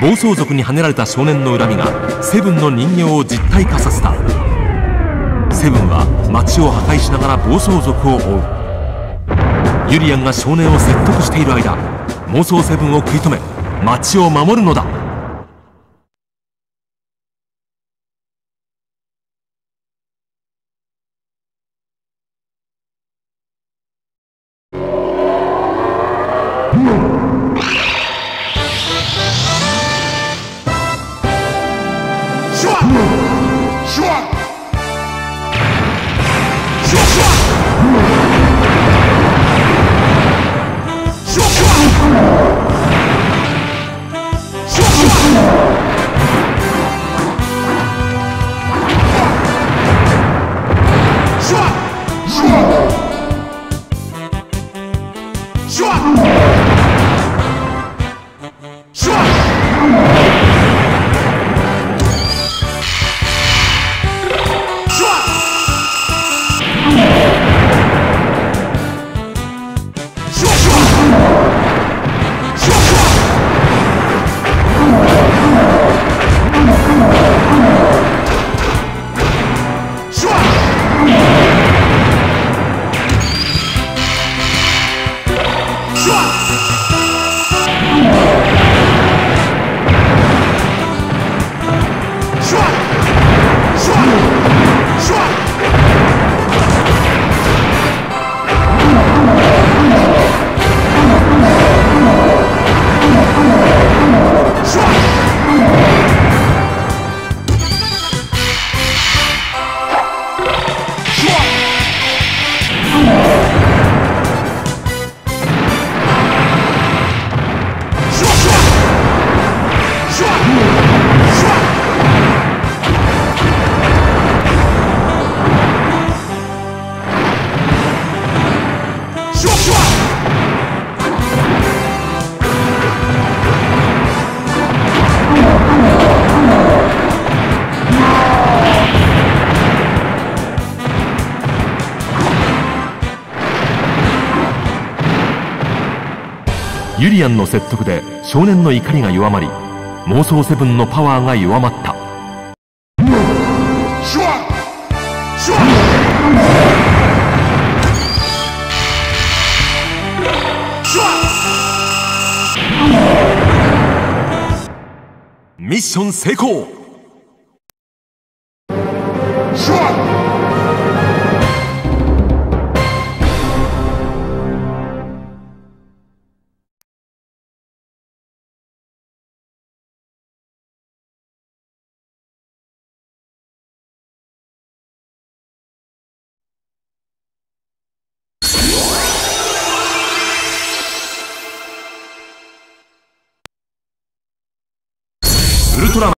暴走族にはねられた少年の恨みがセブンの人形を実体化させた。セブンは街を破壊しながら暴走族を追う。ユリアンが少年を説得している間妄想セブンを食い止め街を守るのだ。Joga! ユリアンの説得で少年の怒りが弱まり妄想セブンのパワーが弱まった。ミッション成功!